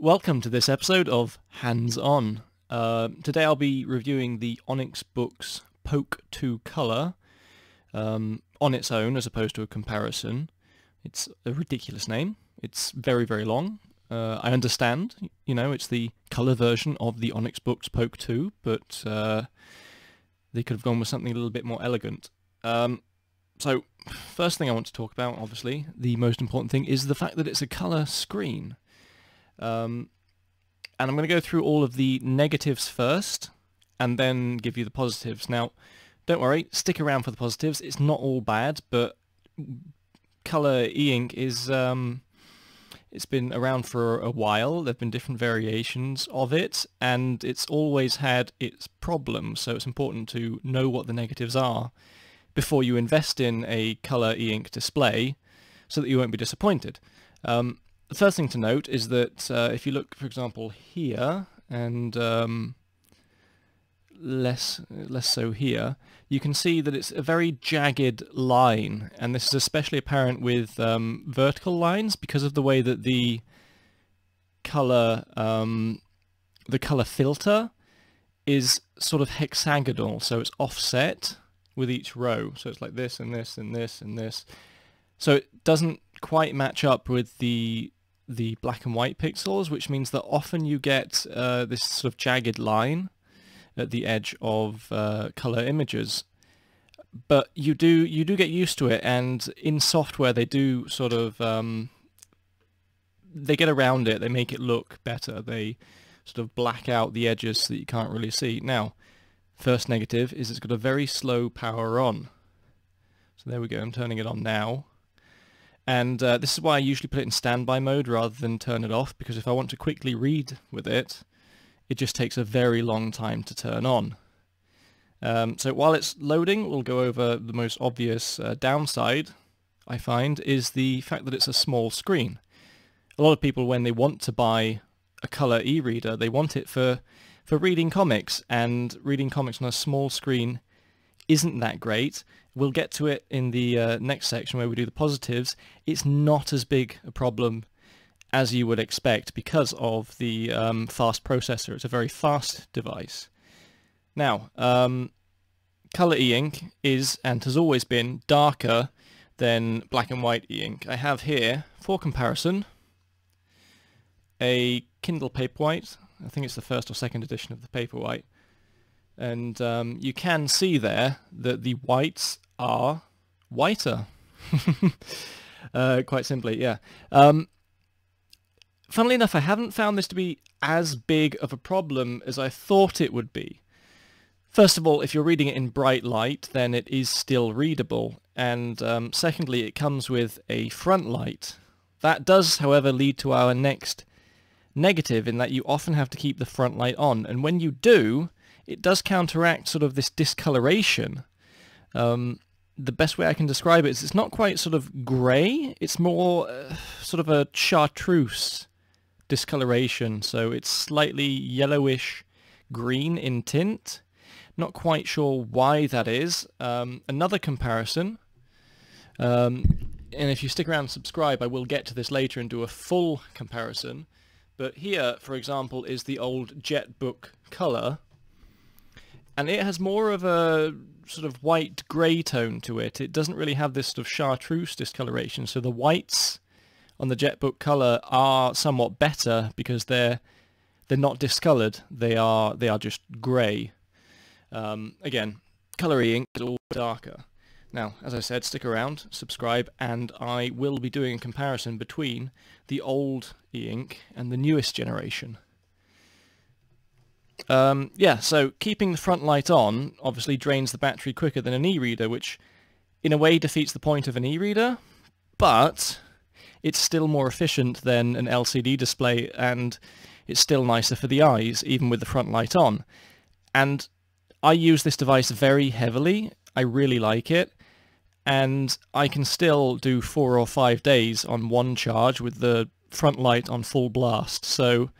Welcome to this episode of Hans On. Uh, today I'll be reviewing the Onyx Boox Poke 2 Color um, on its own as opposed to a comparison. It's a ridiculous name. It's very, very long. Uh, I understand, you know, it's the color version of the Onyx Boox Poke 2, but uh, they could have gone with something a little bit more elegant. Um, so, first thing I want to talk about, obviously, the most important thing, is the fact that it's a color screen. Um, and I'm going to go through all of the negatives first, and then give you the positives. Now, don't worry, stick around for the positives. It's not all bad, but color e-ink is um, it's been around for a while. There've been different variations of it, and it's always had its problems. So it's important to know what the negatives are before you invest in a color e-ink display, so that you won't be disappointed. Um, the first thing to note is that uh, if you look, for example, here, and um, less less so here, you can see that it's a very jagged line, and this is especially apparent with um, vertical lines because of the way that the color um, the color filter is sort of hexagonal, so it's offset with each row. So it's like this and this and this and this. So it doesn't quite match up with the the black and white pixels, which means that often you get uh, this sort of jagged line at the edge of uh, color images. But you do you do get used to it, and in software they do sort of um, they get around it. They make it look better. They sort of black out the edges so that you can't really see. Now, first negative is it's got a very slow power on. So there we go. I'm turning it on now. And uh, this is why I usually put it in standby mode rather than turn it off, because if I want to quickly read with it, it just takes a very long time to turn on. Um, so while it's loading, we'll go over the most obvious uh, downside, I find, is the fact that it's a small screen. A lot of people, when they want to buy a color e-reader, they want it for, for reading comics, and reading comics on a small screen isn't that great. We'll get to it in the uh, next section where we do the positives. It's not as big a problem as you would expect because of the um, fast processor. It's a very fast device. Now, um, color e-ink is and has always been darker than black and white e-ink. I have here, for comparison, a Kindle Paperwhite. I think it's the first or second edition of the Paperwhite and um, you can see there that the whites are whiter. uh, quite simply, yeah. Um, funnily enough, I haven't found this to be as big of a problem as I thought it would be. First of all, if you're reading it in bright light, then it is still readable. And um, secondly, it comes with a front light. That does, however, lead to our next negative in that you often have to keep the front light on. And when you do, it does counteract sort of this discoloration. Um, the best way I can describe it is it's not quite sort of grey, it's more uh, sort of a chartreuse discoloration, so it's slightly yellowish green in tint. Not quite sure why that is. Um, another comparison, um, and if you stick around and subscribe, I will get to this later and do a full comparison. But here, for example, is the old Jetbook color, and it has more of a sort of white grey tone to it. It doesn't really have this sort of chartreuse discoloration, so the whites on the Jetbook color are somewhat better because they're they're not discolored. They are they are just grey. Um, again, color e-ink is all darker. Now, as I said, stick around, subscribe, and I will be doing a comparison between the old e-ink and the newest generation. Um, yeah, so keeping the front light on obviously drains the battery quicker than an e-reader, which in a way defeats the point of an e-reader, but it's still more efficient than an LCD display and it's still nicer for the eyes, even with the front light on. And I use this device very heavily. I really like it. And I can still do four or five days on one charge with the front light on full blast. So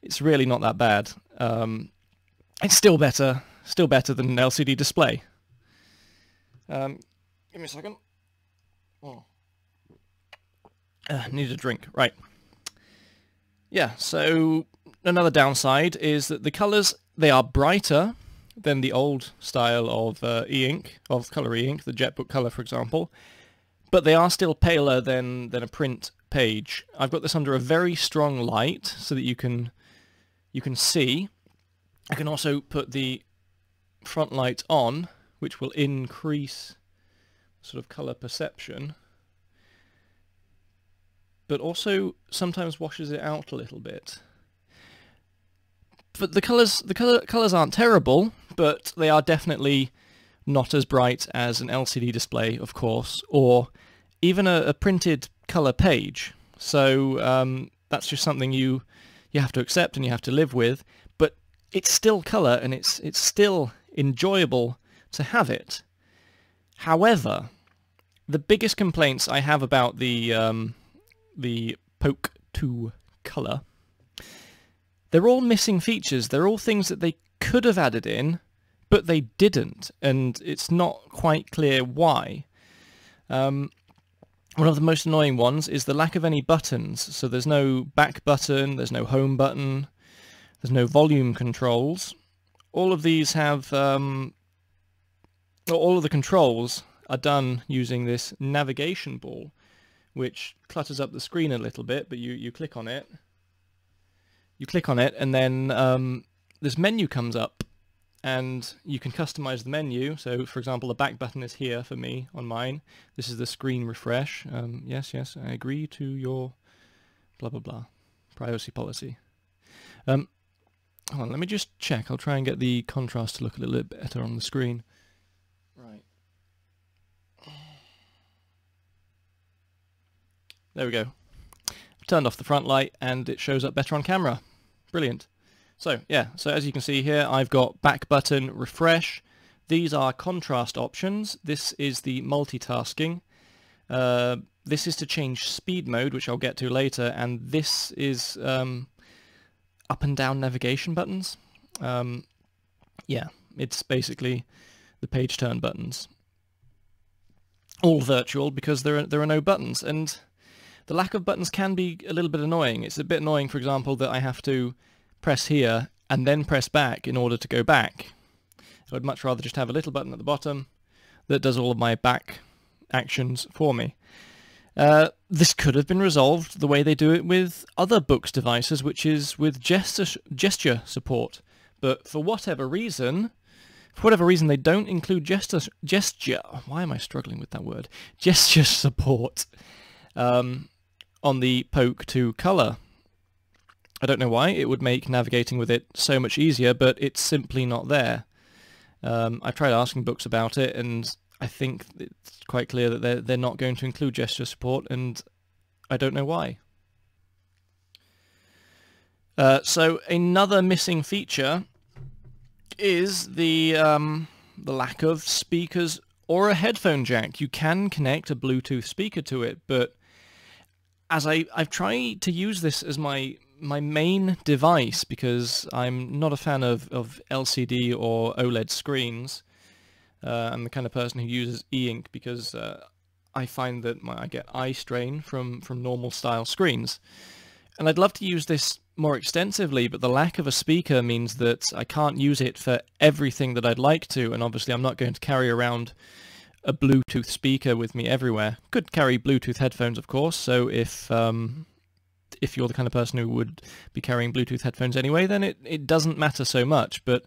it's really not that bad. Um, it's still better, still better than an LCD display. Um, give me a second. Oh. Uh, need a drink. Right. yeah, so another downside is that the colours, they are brighter than the old style of uh, e-ink, of colour e-ink, the JetBook Colour for example, but they are still paler than, than a print page. I've got this under a very strong light so that you can you can see. I can also put the front light on, which will increase sort of colour perception, but also sometimes washes it out a little bit. But the colours the color, colours aren't terrible, but they are definitely not as bright as an LCD display, of course, or even a, a printed colour page. So um, that's just something you you have to accept and you have to live with. But it's still colour and it's it's still enjoyable to have it. However, the biggest complaints I have about the um, the Poke 2 colour, they're all missing features. They're all things that they could have added in, but they didn't, and it's not quite clear why. Um, one of the most annoying ones is the lack of any buttons. So there's no back button, there's no home button, there's no volume controls. All of these have, um, all of the controls are done using this navigation ball, which clutters up the screen a little bit, but you, you click on it. You click on it and then um, this menu comes up and you can customize the menu. So for example, the back button is here for me on mine. This is the screen refresh. Um, yes, yes, I agree to your blah, blah, blah privacy policy. Um, hold on, let me just check. I'll try and get the contrast to look a little bit better on the screen. Right. There we go. I've turned off the front light and it shows up better on camera. Brilliant. So yeah, so as you can see here, I've got back button, refresh. These are contrast options. This is the multitasking. Uh, this is to change speed mode, which I'll get to later, and this is um, up and down navigation buttons. Um, yeah, it's basically the page turn buttons. All virtual because there are, there are no buttons, and the lack of buttons can be a little bit annoying. It's a bit annoying, for example, that I have to press here and then press back in order to go back. I would much rather just have a little button at the bottom that does all of my back actions for me. Uh, this could have been resolved the way they do it with other Boox devices, which is with gesture, gesture support. But for whatever reason, for whatever reason, they don't include gesture, gesture, why am I struggling with that word? Gesture support um, on the Poke 2 Color. I don't know why, it would make navigating with it so much easier, but it's simply not there. Um, I've tried asking Boox about it, and I think it's quite clear that they're, they're not going to include gesture support, and I don't know why. Uh, so another missing feature is the um, the lack of speakers or a headphone jack. You can connect a Bluetooth speaker to it, but as I, I've tried to use this as my my main device because I'm not a fan of, of LCD or OLED screens. Uh, I'm the kind of person who uses e-ink because uh, I find that my, I get eye strain from, from normal style screens. And I'd love to use this more extensively, but the lack of a speaker means that I can't use it for everything that I'd like to, and obviously I'm not going to carry around a Bluetooth speaker with me everywhere. Could carry Bluetooth headphones, of course, so if um, if you're the kind of person who would be carrying Bluetooth headphones anyway, then it, it doesn't matter so much. But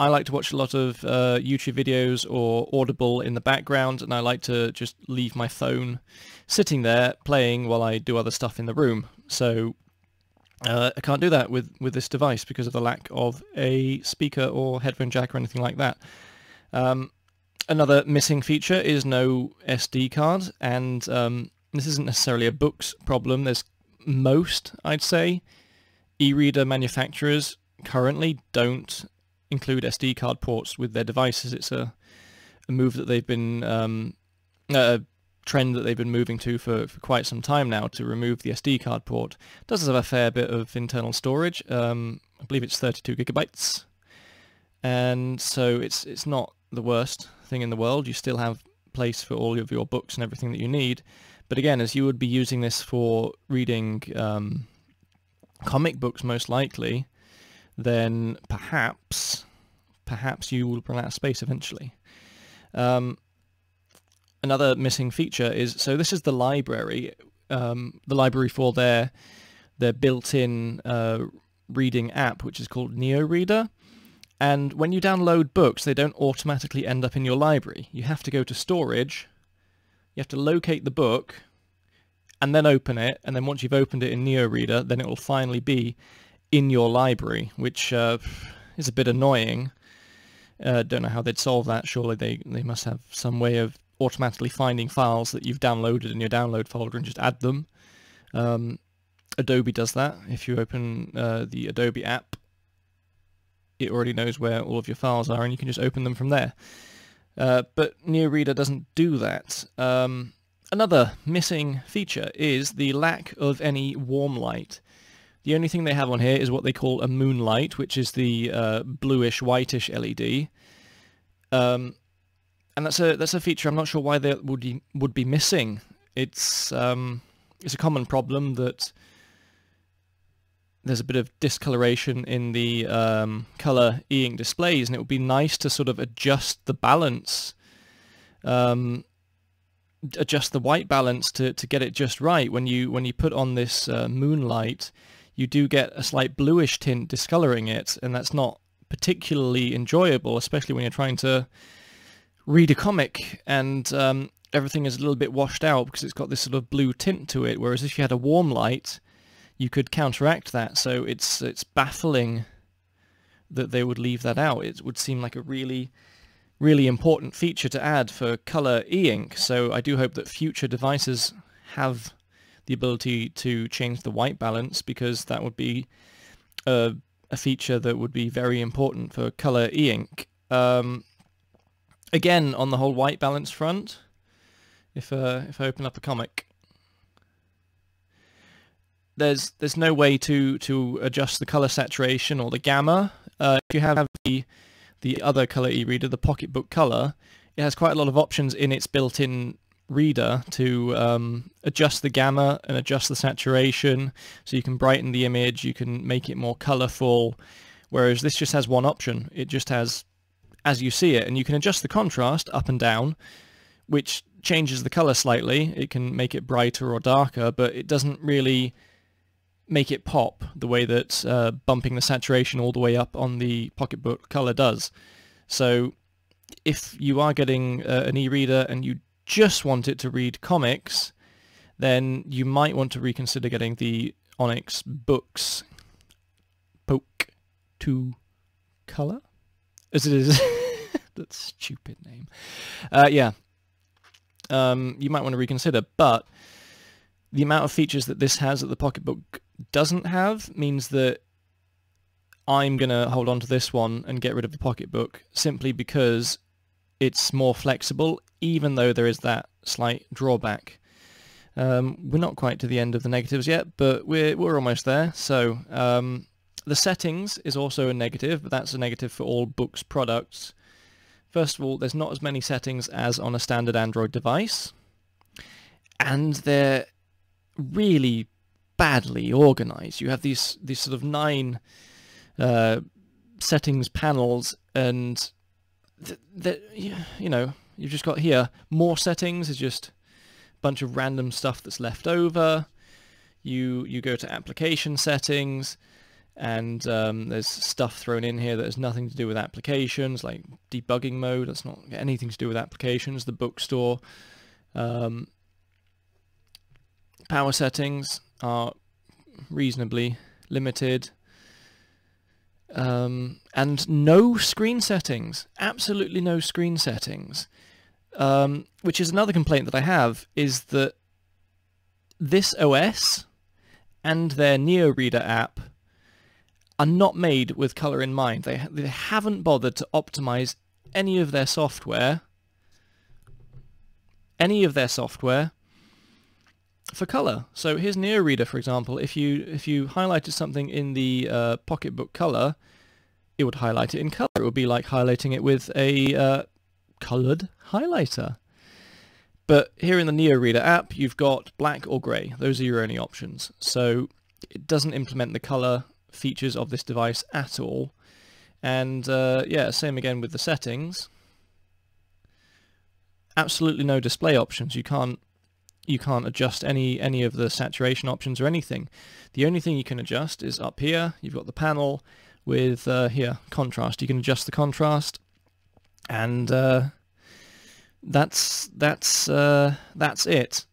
I like to watch a lot of uh, YouTube videos or Audible in the background, and I like to just leave my phone sitting there playing while I do other stuff in the room. So uh, I can't do that with, with this device because of the lack of a speaker or headphone jack or anything like that. Um, another missing feature is no SD card, and um, this isn't necessarily a Boox problem. There's most, I'd say, e-reader manufacturers currently don't include SD card ports with their devices. It's a, a move that they've been, um, a trend that they've been moving to for, for quite some time now to remove the SD card port. It does have a fair bit of internal storage. Um, I believe it's 32 gigabytes. And so it's it's not the worst thing in the world. You still have place for all of your books and everything that you need. But again, as you would be using this for reading um, comic books most likely, then perhaps, perhaps you will run out of space eventually. Um, another missing feature is, so this is the library, um, the library for their, their built-in uh, reading app, which is called NeoReader. And when you download books, they don't automatically end up in your library. You have to go to storage, you have to locate the book, and then open it, and then once you've opened it in NeoReader, then it will finally be in your library, which uh, is a bit annoying. Uh, don't know how they'd solve that. Surely they, they must have some way of automatically finding files that you've downloaded in your download folder and just add them. Um, Adobe does that. If you open uh, the Adobe app, it already knows where all of your files are and you can just open them from there. Uh, but NeoReader doesn't do that. Um, another missing feature is the lack of any warm light. The only thing they have on here is what they call a moonlight, which is the uh, bluish whitish LED. Um, and that's a that's a feature I'm not sure why they would be, would be missing. It's um, it's a common problem that there's a bit of discoloration in the um, color e-ink displays and it would be nice to sort of adjust the balance um, adjust the white balance to, to get it just right. When you when you put on this uh, moonlight you do get a slight bluish tint discoloring it and that's not particularly enjoyable especially when you're trying to read a comic and um, everything is a little bit washed out because it's got this sort of blue tint to it. Whereas if you had a warm light you could counteract that. So it's it's baffling that they would leave that out. It would seem like a really really important feature to add for color e-ink. So I do hope that future devices have the ability to change the white balance because that would be a, a feature that would be very important for color e-ink. Um, again, on the whole white balance front, if uh, if I open up a comic, there's there's no way to to adjust the color saturation or the gamma. Uh, if you have the the other color e-reader, the Pocketbook Color, it has quite a lot of options in its built-in reader to um, adjust the gamma and adjust the saturation so you can brighten the image, you can make it more colorful, whereas this just has one option. It just has as you see it, and you can adjust the contrast up and down, which changes the color slightly. It can make it brighter or darker, but it doesn't really make it pop the way that uh, bumping the saturation all the way up on the Pocketbook Color does. So if you are getting uh, an e-reader and you just want it to read comics, then you might want to reconsider getting the Onyx Boox Poke 2 Color, as it is. that stupid name. Uh, yeah. Um, you might want to reconsider, but the amount of features that this has that the Pocketbook doesn't have means that I'm going to hold on to this one and get rid of the Pocketbook simply because it's more flexible, even though there is that slight drawback. Um, we're not quite to the end of the negatives yet, but we're, we're almost there. So um, the settings is also a negative, but that's a negative for all Boox products. First of all, there's not as many settings as on a standard Android device, and they're really badly organized. You have these these sort of nine uh, settings panels, and that you know you've just got here more settings is just a bunch of random stuff that's left over. You you go to application settings, and um, there's stuff thrown in here that has nothing to do with applications, like debugging mode. That's not anything to do with applications. The bookstore. Um, power settings are reasonably limited. Um, and no screen settings, absolutely no screen settings, um, which is another complaint that I have, is that this OS and their NeoReader app are not made with color in mind. They, they haven't bothered to optimize any of their software, any of their software for color. So here's NeoReader, for example. If you if you highlighted something in the uh, Pocketbook color, it would highlight it in color. It would be like highlighting it with a uh, colored highlighter. But here in the Neo Reader app, you've got black or gray. Those are your only options. So it doesn't implement the color features of this device at all. And uh, yeah, same again with the settings. Absolutely no display options. You can't you can't adjust any any of the saturation options or anything. The only thing you can adjust is up here. You've got the panel with uh, here contrast. You can adjust the contrast, and uh, that's that's uh, that's it.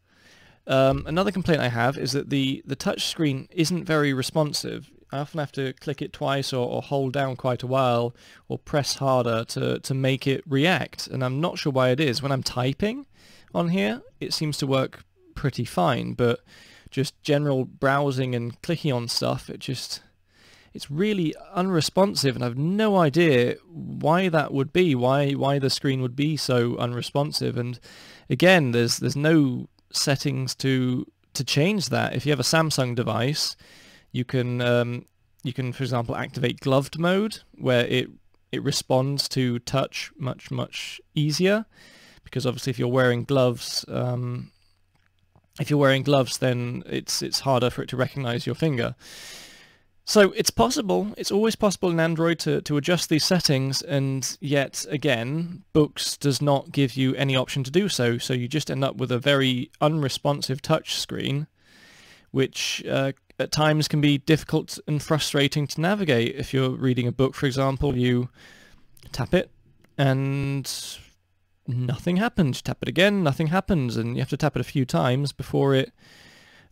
Um, another complaint I have is that the the touch screen isn't very responsive. I often have to click it twice or, or, hold down quite a while or press harder to, to make it react and I'm not sure why it is. When I'm typing on here it seems to work pretty fine but just general browsing and clicking on stuff it just it's really unresponsive and I've no idea why that would be why why the screen would be so unresponsive. And again there's there's no settings to to change that. If you have a Samsung device you can um, you can for example activate gloved mode where it it responds to touch much much easier because obviously if you're wearing gloves um, if you're wearing gloves then it's it's harder for it to recognize your finger so it's possible, it's always possible in Android to, to adjust these settings and yet again, Boox does not give you any option to do so, so you just end up with a very unresponsive touch screen which uh, at times can be difficult and frustrating to navigate. If you're reading a book, for example, you tap it and nothing happens. Tap it again, nothing happens, and you have to tap it a few times before it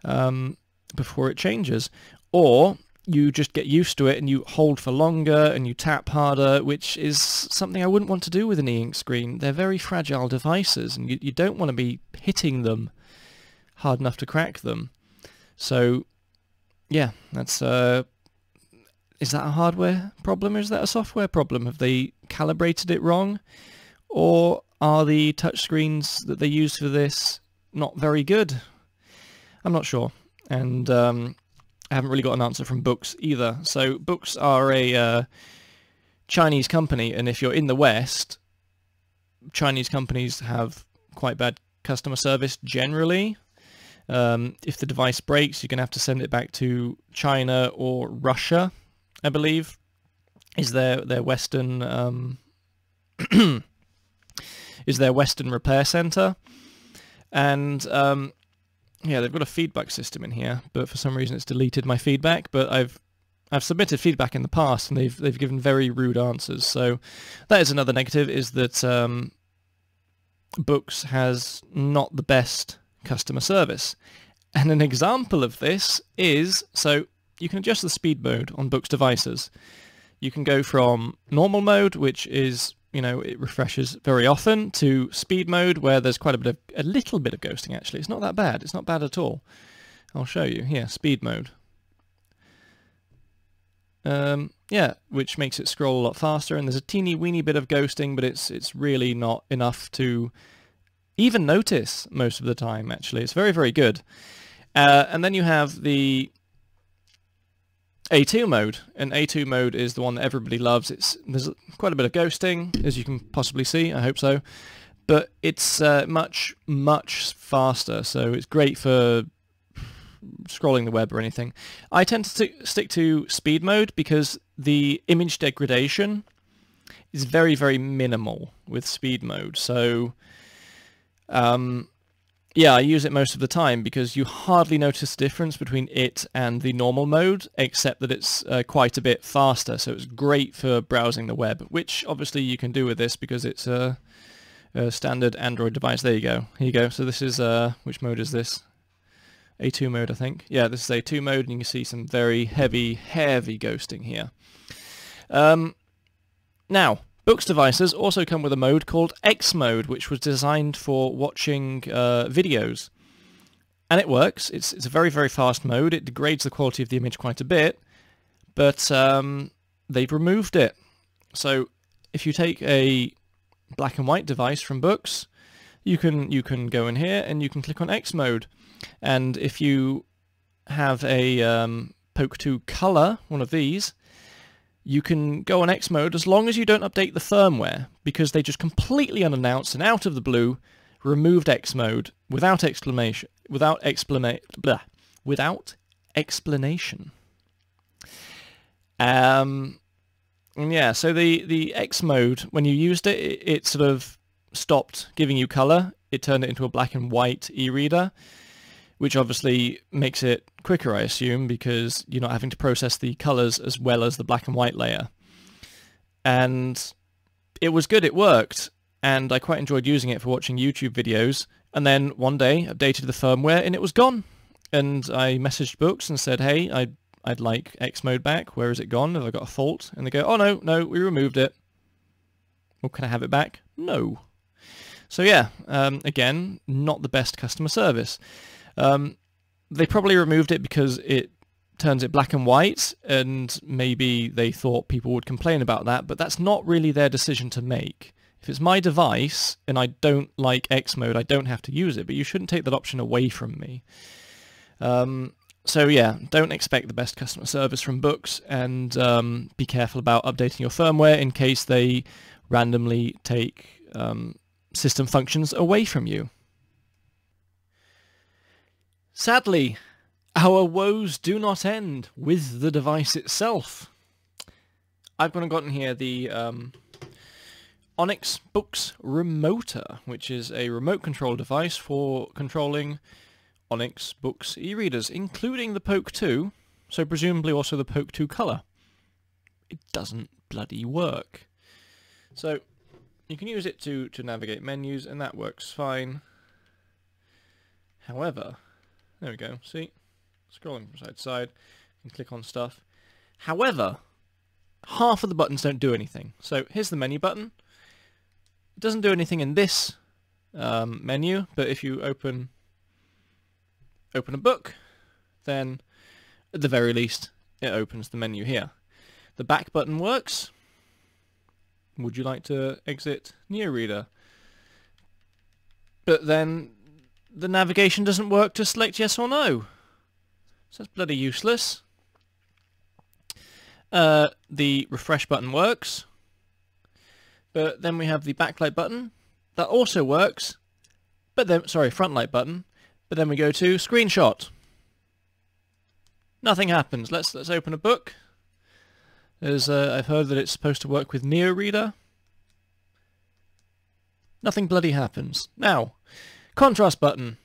um, before it changes. Or you just get used to it and you hold for longer and you tap harder, which is something I wouldn't want to do with an e-ink screen. They're very fragile devices and you, you don't want to be hitting them hard enough to crack them. So, yeah, that's... Uh, is that a hardware problem is that a software problem? Have they calibrated it wrong? Or are the touchscreens that they use for this not very good? I'm not sure. And um, I haven't really got an answer from Boox either. So Boox are a uh, Chinese company, and if you're in the West, Chinese companies have quite bad customer service generally. Um, if the device breaks, you're going to have to send it back to China or Russia, I believe, is their their Western um, is their Western repair center, and um, yeah, they've got a feedback system in here, but for some reason it's deleted my feedback. But I've I've submitted feedback in the past, and they've they've given very rude answers. So that is another negative: is that um, Boox has not the best customer service. And an example of this is so you can adjust the speed mode on Boox devices. You can go from normal mode, which is you know, it refreshes very often to speed mode where there's quite a bit of, a little bit of ghosting actually. It's not that bad. It's not bad at all. I'll show you. Here, speed mode. Um, yeah, which makes it scroll a lot faster and there's a teeny weeny bit of ghosting, but it's it's really not enough to even notice most of the time actually. It's very, very good. Uh, and then you have the a2 mode, and A2 mode is the one that everybody loves. It's There's quite a bit of ghosting, as you can possibly see, I hope so, but it's uh, much, much faster, so it's great for scrolling the web or anything. I tend to stick to speed mode because the image degradation is very, very minimal with speed mode, so um, yeah, I use it most of the time because you hardly notice the difference between it and the normal mode, except that it's uh, quite a bit faster. So it's great for browsing the web, which obviously you can do with this because it's a, a standard Android device. There you go. Here you go. So this is, uh, which mode is this? A2 mode, I think. Yeah, this is A2 mode, and you can see some very heavy, heavy ghosting here. Um, now, Boox devices also come with a mode called X mode, which was designed for watching uh, videos. And it works. It's, it's a very, very fast mode. It degrades the quality of the image quite a bit, but um, they've removed it. So if you take a black and white device from Boox, you can you can go in here and you can click on X mode. And if you have a um, Poke 2 color, one of these, you can go on X mode as long as you don't update the firmware, because they just completely unannounced and out of the blue removed X mode without exclamation, without exclamation, without explanation. Um, yeah, so the, the X mode, when you used it, it, it sort of stopped giving you color. It turned it into a black and white e-reader, which obviously makes it quicker, I assume, because you're not having to process the colors as well as the black and white layer. And it was good, it worked, and I quite enjoyed using it for watching YouTube videos. And then one day, updated the firmware and it was gone. And I messaged Boox and said, hey, I'd, I'd like X mode back. Where is it gone? Have I got a fault? And they go, oh no, no, we removed it. Well, can I have it back? No. So yeah, um, again, not the best customer service. Um, they probably removed it because it turns it black and white, and maybe they thought people would complain about that, but that's not really their decision to make. If it's my device and I don't like X mode, I don't have to use it, but you shouldn't take that option away from me. Um, so yeah, don't expect the best customer service from Boox and um, be careful about updating your firmware in case they randomly take um, system functions away from you. Sadly, our woes do not end with the device itself. I've gone and gotten here the um, Onyx Boox Remoter, which is a remote control device for controlling Onyx Boox e-readers, including the Poke 2, so presumably also the Poke 2 Color. It doesn't bloody work. So you can use it to, to navigate menus, and that works fine. However, there we go, see? Scrolling from side to side, you can click on stuff. However, half of the buttons don't do anything. So here's the menu button. It doesn't do anything in this um, menu, but if you open open a book, then at the very least it opens the menu here. The back button works. Would you like to exit NeoReader? But then the navigation doesn't work to select yes or no. So that's bloody useless. Uh, the refresh button works. But then we have the backlight button. That also works. But then, sorry, front light button. But then we go to screenshot. Nothing happens. Let's let's open a book. As uh, I've heard that it's supposed to work with NeoReader. Nothing bloody happens. Now, contrast button.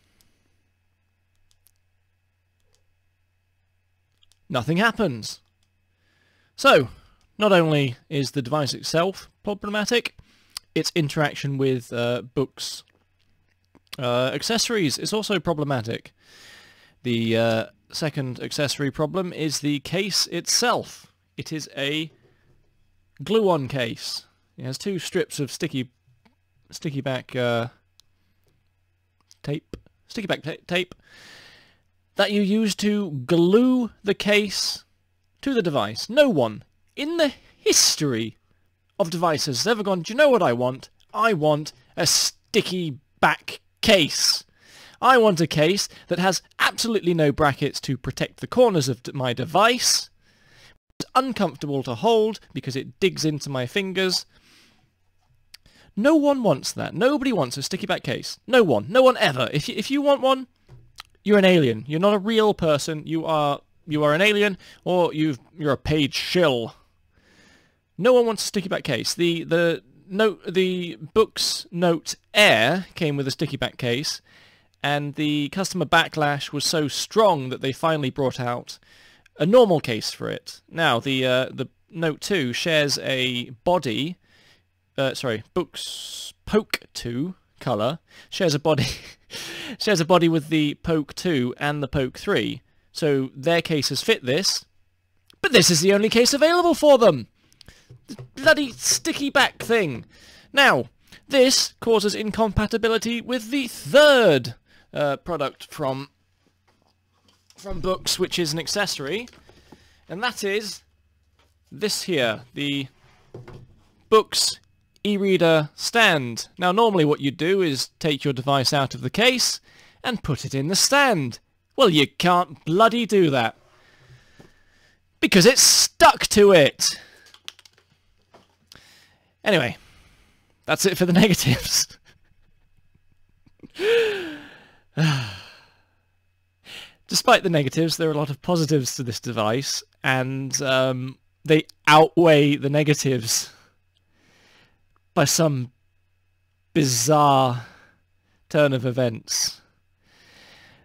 Nothing happens. So, not only is the device itself problematic, its interaction with uh, Boox uh, accessories is also problematic. The uh, second accessory problem is the case itself. It is a glue-on case. It has two strips of sticky, sticky back uh, tape, sticky back ta tape that you use to glue the case to the device. No one in the history of devices has ever gone, do you know what I want? I want a sticky back case. I want a case that has absolutely no brackets to protect the corners of my device. It's uncomfortable to hold because it digs into my fingers. No one wants that. Nobody wants a sticky back case. No one. No one ever. If you, if you want one, you're an alien. You're not a real person. You are you are an alien or you you're a paid shill. No one wants a sticky back case. The the note the Boox Note Air came with a sticky back case, and the customer backlash was so strong that they finally brought out a normal case for it. Now the uh, the Note 2 shares a body, uh, sorry, Boox Poke 2 color shares a body shares a body with the Poke 2 and the Poke 3. So their cases fit this, but this is the only case available for them bloody sticky back thing. Now, this causes incompatibility with the third uh, product from from Boox, which is an accessory, and that is this here, the Boox e-reader stand. Now, normally what you do is take your device out of the case and put it in the stand. Well, you can't bloody do that. Because it's stuck to it. Anyway, that's it for the negatives. despite the negatives, there are a lot of positives to this device, and um, they outweigh the negatives by some bizarre turn of events.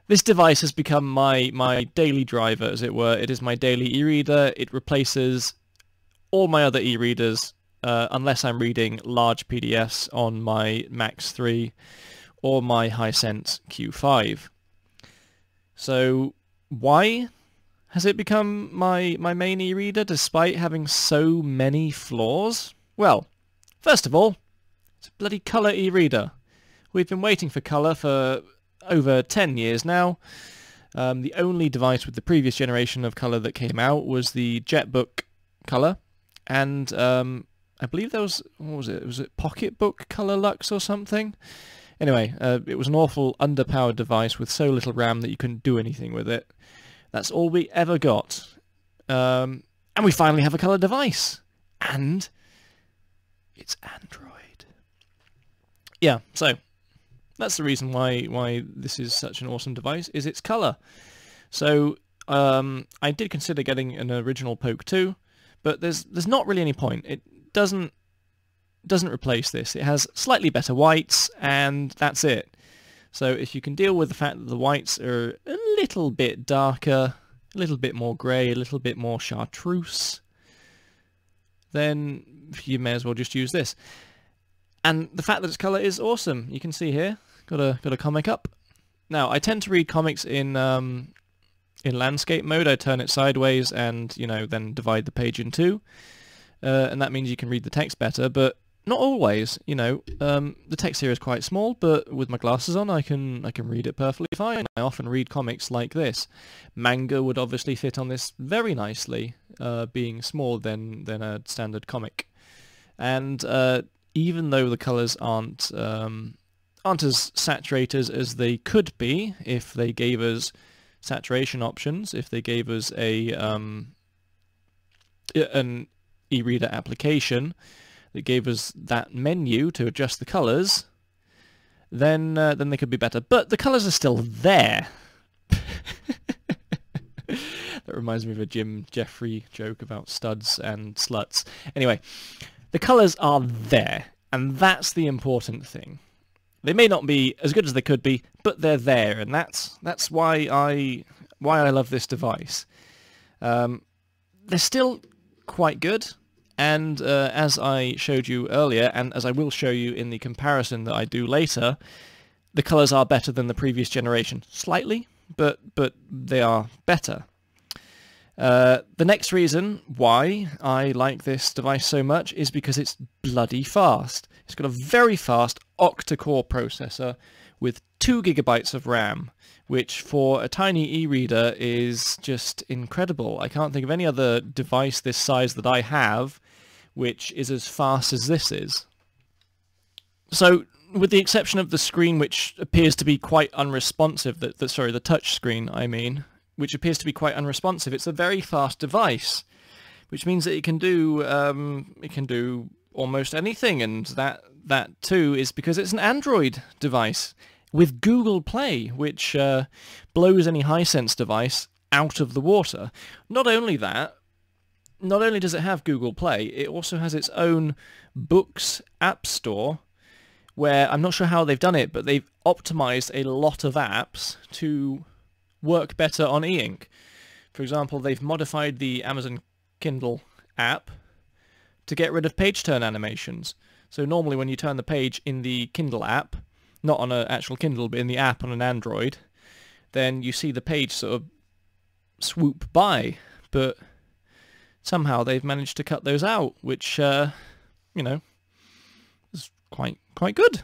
This device has become my, my daily driver, as it were. It is my daily e-reader. It replaces all my other e-readers, uh, unless I'm reading large PDFs on my Max 3 or my Hisense Q5. So why has it become my, my main e-reader despite having so many flaws? Well, first of all, it's a bloody colour e-reader. We've been waiting for colour for over 10 years now. Um, the only device with the previous generation of colour that came out was the JetBook colour, and um, I believe there was, what was it, was it Pocketbook Colour Lux or something? Anyway, uh, it was an awful underpowered device with so little RAM that you couldn't do anything with it. That's all we ever got. Um, and we finally have a colour device. And it's Android. Yeah, so that's the reason why why this is such an awesome device, is its colour. So um, I did consider getting an original Poke 2, but there's there's not really any point. It doesn't doesn't replace this. It has slightly better whites, and that's it. So if you can deal with the fact that the whites are a little bit darker, a little bit more grey, a little bit more chartreuse, then you may as well just use this. And the fact that its colour is awesome. You can see here, got a got a comic up. Now, I tend to read comics in um, in landscape mode. I turn it sideways and, you know, then divide the page in two. Uh, and that means you can read the text better, but not always, you know. Um, the text here is quite small, but with my glasses on, I can I can read it perfectly fine. I often read comics like this. Manga would obviously fit on this very nicely, uh, being smaller than than a standard comic. And uh, even though the colours aren't um, aren't as saturated as they could be if they gave us saturation options, if they gave us a um, an e-reader application that gave us that menu to adjust the colours, then uh, then they could be better. But the colours are still there. that reminds me of a Jim Jefferies joke about studs and sluts. Anyway, the colours are there, and that's the important thing. They may not be as good as they could be, but they're there, and that's that's why I why I love this device. Um, they're still quite good. And uh, as I showed you earlier, and as I will show you in the comparison that I do later, the colours are better than the previous generation. Slightly, but, but they are better. Uh, the next reason why I like this device so much is because it's bloody fast. It's got a very fast octa-core processor with 2 gigabytes of RAM which for a tiny e-reader is just incredible. I can't think of any other device this size that I have which is as fast as this is. So with the exception of the screen which appears to be quite unresponsive, the, sorry, the touch screen I mean, which appears to be quite unresponsive, it's a very fast device, which means that it can do, um, it can do almost anything, and that, that too is because it's an Android device with Google Play, which uh, blows any Hisense device out of the water. Not only that, not only does it have Google Play, it also has its own Boox app store, where I'm not sure how they've done it, but they've optimized a lot of apps to work better on e-ink. For example, they've modified the Amazon Kindle app to get rid of page turn animations. So normally when you turn the page in the Kindle app, not on an actual Kindle, but in the app on an Android, then you see the page sort of swoop by. But somehow they've managed to cut those out, which, uh, you know, is quite quite good.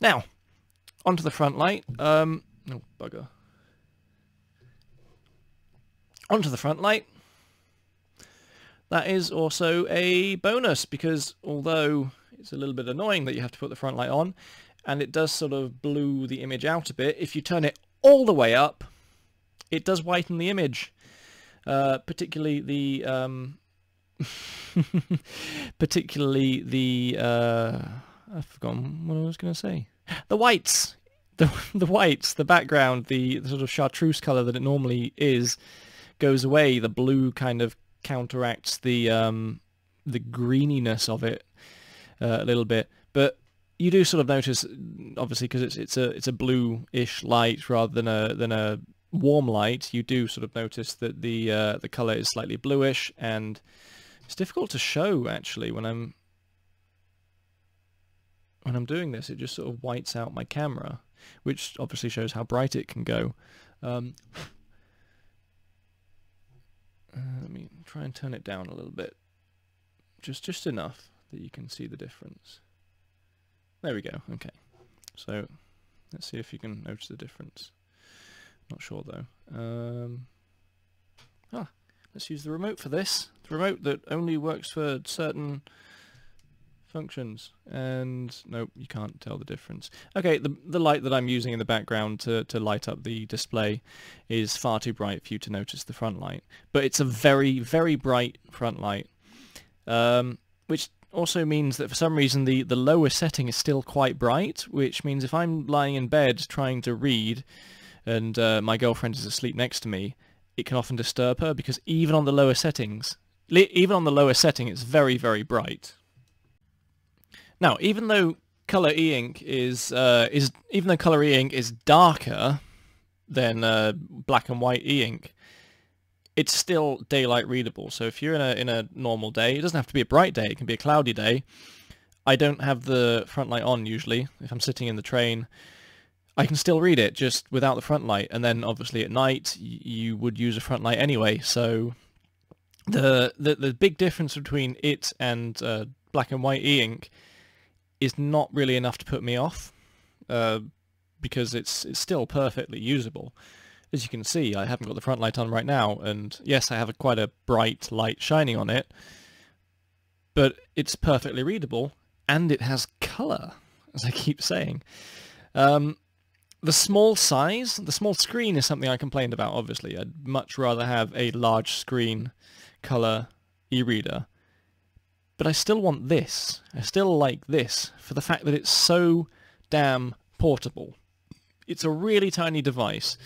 Now, onto the front light. Um, oh, bugger. Onto the front light. That is also a bonus because although it's a little bit annoying that you have to put the front light on, and it does sort of blue the image out a bit. If you turn it all the way up, it does whiten the image, uh, particularly the um, particularly the uh, I've forgotten what I was going to say. The whites, the the whites, the background, the, the sort of chartreuse color that it normally is, goes away. The blue kind of counteracts the um, the greeniness of it uh, a little bit, but you do sort of notice, obviously, because it's it's a it's a blue-ish light rather than a than a warm light. You do sort of notice that the uh, the color is slightly bluish, and it's difficult to show actually when I'm when I'm doing this. It just sort of whites out my camera, which obviously shows how bright it can go. Um, uh, let me try and turn it down a little bit, just just enough that you can see the difference. There we go, okay. So let's see if you can notice the difference. Not sure though. Um, ah, let's use the remote for this. The remote that only works for certain functions. And nope, you can't tell the difference. Okay, the, the light that I'm using in the background to, to light up the display is far too bright for you to notice the front light. But it's a very, very bright front light. Um, which also means that for some reason the, the lower setting is still quite bright, which means if I'm lying in bed trying to read and uh, my girlfriend is asleep next to me, it can often disturb her because even on the lower settings, even on the lower setting, it's very, very bright. Now, even though color e-ink is uh, is even though color e-ink is darker than uh, black and white e-ink, it's still daylight readable. So if you're in a in a normal day, it doesn't have to be a bright day. It can be a cloudy day. I don't have the front light on usually. If I'm sitting in the train, I can still read it just without the front light. And then obviously at night you would use a front light anyway. So the the the big difference between it and uh, black and white e-ink is not really enough to put me off uh, because it's it's still perfectly usable as you can see, I haven't got the front light on right now, and yes, I have a, quite a bright light shining on it, but it's perfectly readable, and it has colour, as I keep saying. Um, the small size, the small screen is something I complained about, obviously. I'd much rather have a large screen colour e-reader. But I still want this. I still like this for the fact that it's so damn portable. It's a really tiny device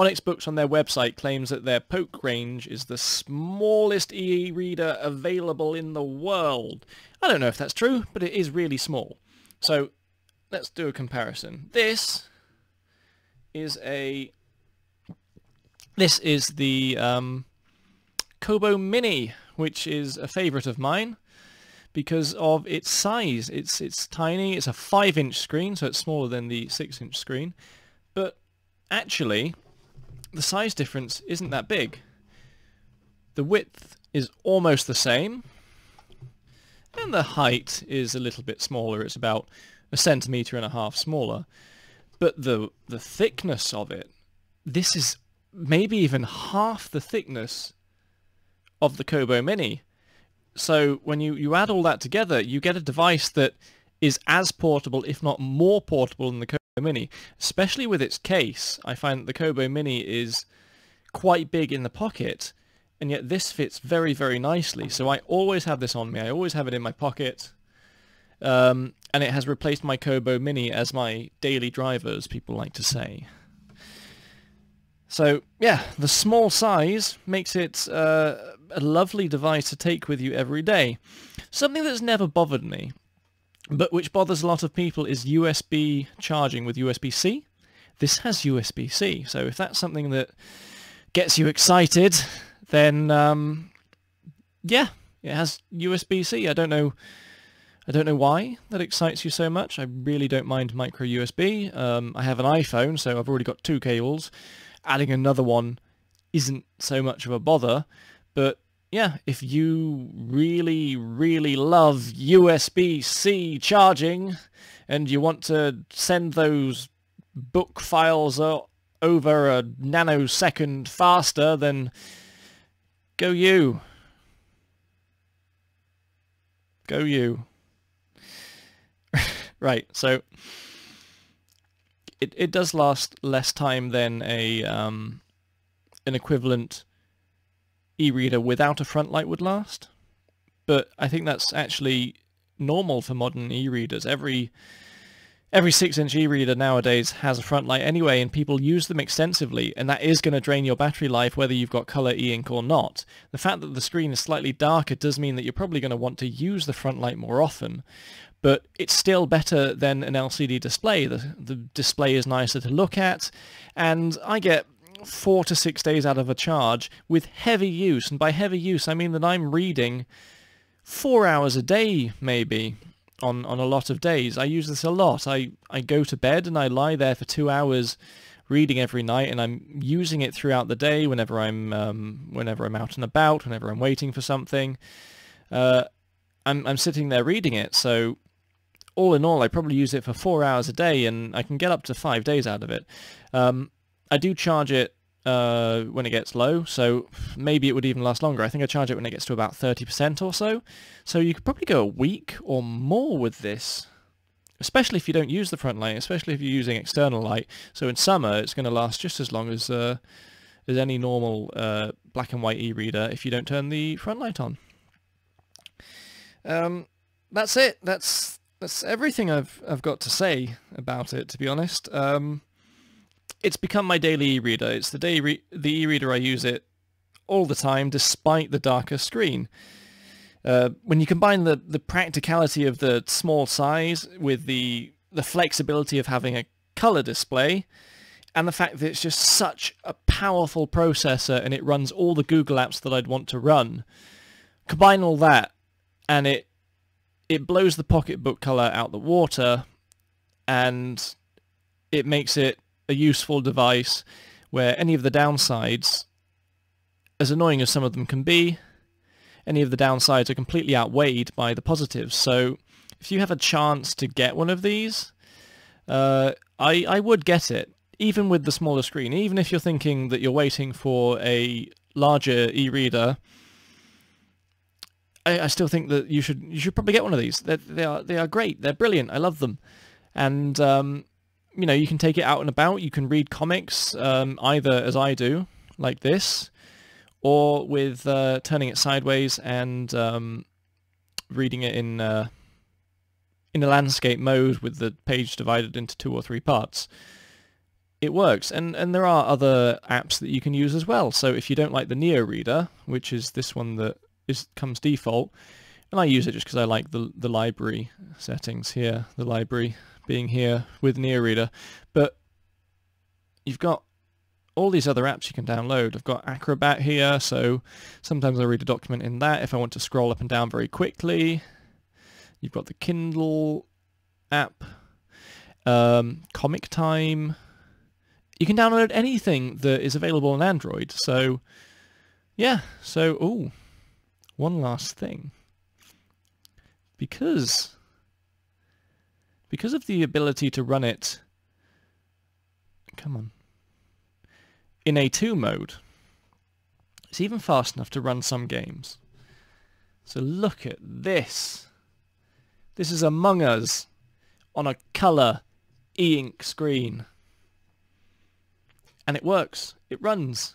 Onyx Boox on their website claims that their Poke range is the smallest e-reader available in the world. I don't know if that's true, but it is really small. So let's do a comparison. This is a this is the um, Kobo Mini, which is a favorite of mine because of its size. It's it's tiny. It's a five-inch screen, so it's smaller than the six-inch screen. But actually, the size difference isn't that big. The width is almost the same, and the height is a little bit smaller. It's about a centimetre and a half smaller. But the the thickness of it, this is maybe even half the thickness of the Kobo Mini. So when you, you add all that together, you get a device that is as portable, if not more portable than the Kobo Mini, especially with its case. I find that the Kobo Mini is quite big in the pocket, and yet this fits very, very nicely. So I always have this on me. I always have it in my pocket. Um, and it has replaced my Kobo Mini as my daily driver, as people like to say. So, yeah, the small size makes it uh, a lovely device to take with you every day. Something that's never bothered me but which bothers a lot of people is USB charging with USB-C. This has USB-C, so if that's something that gets you excited, then um, yeah, it has USB-C. I don't know, I don't know why that excites you so much. I really don't mind micro USB. Um, I have an iPhone, so I've already got two cables. Adding another one isn't so much of a bother, but yeah, if you really, really love USB-C charging and you want to send those book files over a nanosecond faster, then go you. Go you. Right, so it, it does last less time than a um, an equivalent e-reader without a front light would last. But I think that's actually normal for modern e-readers. Every every 6-inch e-reader nowadays has a front light anyway, and people use them extensively, and that is going to drain your battery life whether you've got color e-ink or not. The fact that the screen is slightly darker does mean that you're probably going to want to use the front light more often, but it's still better than an LCD display. The, the display is nicer to look at, and I get four to six days out of a charge with heavy use, and by heavy use I mean that I'm reading four hours a day maybe on, on a lot of days. I use this a lot. I, I go to bed and I lie there for two hours reading every night and I'm using it throughout the day whenever I'm um, whenever I'm out and about, whenever I'm waiting for something. Uh, I'm, I'm sitting there reading it, so all in all I probably use it for four hours a day and I can get up to five days out of it. Um, I do charge it uh, when it gets low, so maybe it would even last longer. I think I charge it when it gets to about 30% or so. So you could probably go a week or more with this, especially if you don't use the front light, especially if you're using external light. So in summer, it's going to last just as long as, uh, as any normal uh, black and white e-reader if you don't turn the front light on. Um, that's it. That's that's everything I've I've got to say about it, to be honest. Um, it's become my daily e-reader. It's the day re the e-reader I use it all the time, despite the darker screen. Uh, when you combine the the practicality of the small size with the the flexibility of having a color display, and the fact that it's just such a powerful processor and it runs all the Google apps that I'd want to run, combine all that, and it it blows the pocketbook color out the water, and it makes it a useful device where any of the downsides, as annoying as some of them can be, any of the downsides are completely outweighed by the positives. So if you have a chance to get one of these, uh, I, I would get it, even with the smaller screen. Even if you're thinking that you're waiting for a larger e-reader, I, I, still think that you should you should probably get one of these. They're, they are they are great. They're brilliant. I love them, and um, you know, you can take it out and about. You can read comics um, either as I do, like this, or with uh, turning it sideways and um, reading it in uh, in a landscape mode with the page divided into two or three parts. It works, and and there are other apps that you can use as well. So if you don't like the Neo Reader, which is this one that is comes default, and I use it just because I like the the library settings here, the library being here with NeoReader, but you've got all these other apps you can download. I've got Acrobat here, so sometimes I read a document in that if I want to scroll up and down very quickly. You've got the Kindle app, um, Comic Time. You can download anything that is available on Android. So, yeah. So, oh, one last thing. Because because of the ability to run it, come on, in A2 mode, it's even fast enough to run some games. So look at this. This is Among Us on a colour e-ink screen. And it works. It runs.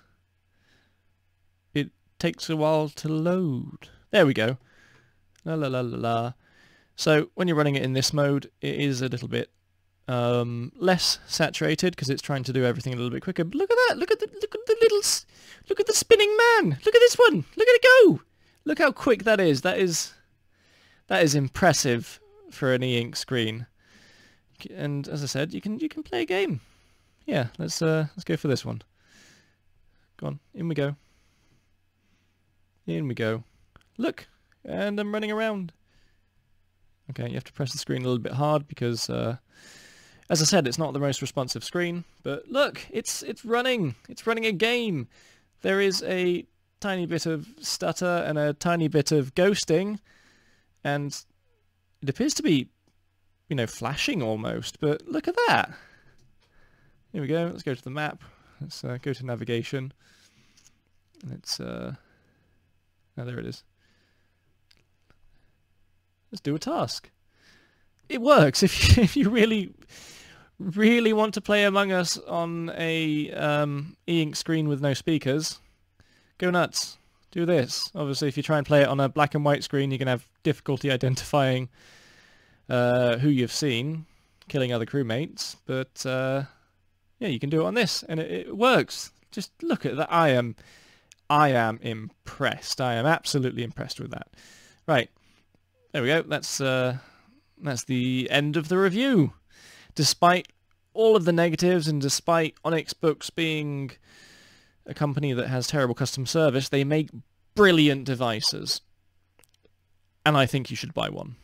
Takes a while to load. There we go. La la la la la. So when you're running it in this mode, it is a little bit um, less saturated because it's trying to do everything a little bit quicker. But look at that! Look at the look at the little look at the spinning man! Look at this one! Look at it go! Look how quick that is. That is that is impressive for an e-ink screen. And as I said, you can you can play a game. Yeah, let's uh, let's go for this one. Go on, in we go. In we go. Look, and I'm running around. Okay, you have to press the screen a little bit hard because, uh, as I said, it's not the most responsive screen. But look, it's it's running. It's running a game. There is a tiny bit of stutter and a tiny bit of ghosting, and it appears to be, you know, flashing almost. But look at that. Here we go. Let's go to the map. Let's uh, go to navigation. Let's. Uh, oh, there it is. Let's do a task. It works if you, if you really really want to play Among Us on a um, e-ink screen with no speakers. Go nuts. Do this. Obviously, if you try and play it on a black and white screen, you're going to have difficulty identifying uh, who you've seen. killing other crewmates, but uh, yeah, you can do it on this, and it, it works. Just look at that. I am, I am impressed. I am absolutely impressed with that. Right, there we go. That's uh, that's the end of the review. Despite all of the negatives and despite Onyx Boox being a company that has terrible customer service, they make brilliant devices. And I think you should buy one.